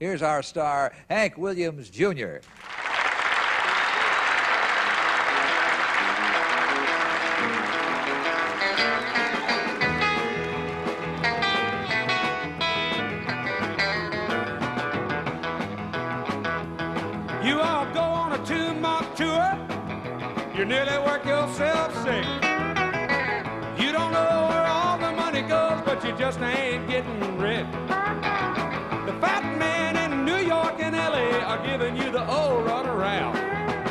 Here's our star, Hank Williams Jr. You all go on a two-month tour. You nearly work yourself sick. You don't know where are giving you the old run around.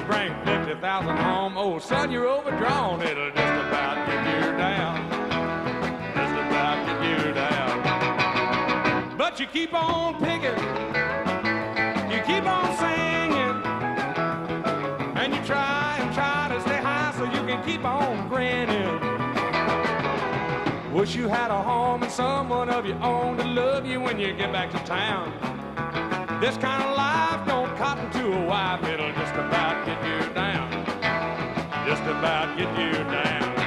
Bring 50,000 home, oh son, you're overdrawn. It'll just about get you down. Just about get you down. But you keep on picking. You keep on singing. And you try and try to stay high so you can keep on grinning. Wish you had a home and someone of your own to love you when you get back to town. This kind of life about get you down.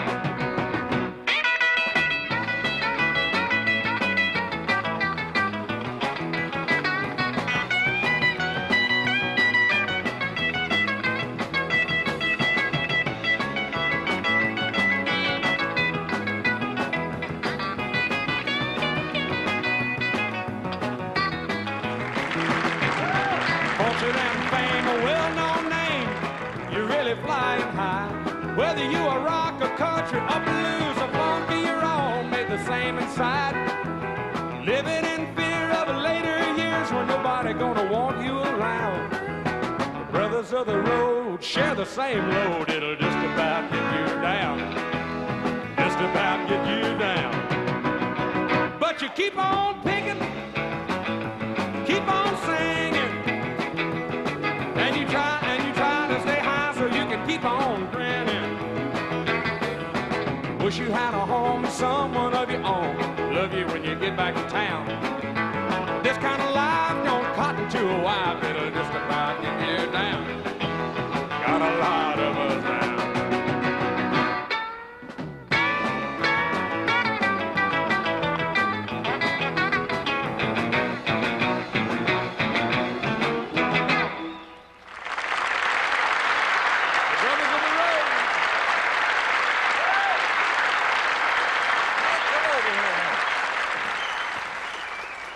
Rock or country, or blues or funky, you're all made the same inside. Living in fear of later years when nobody gonna want you around. The brothers of the road share the same load. It'll just about get you down. Just about get you down. But you keep on picking. Keep on singing. And you try Wish you had a home, someone of your own. Love you when you get back to town. This kind of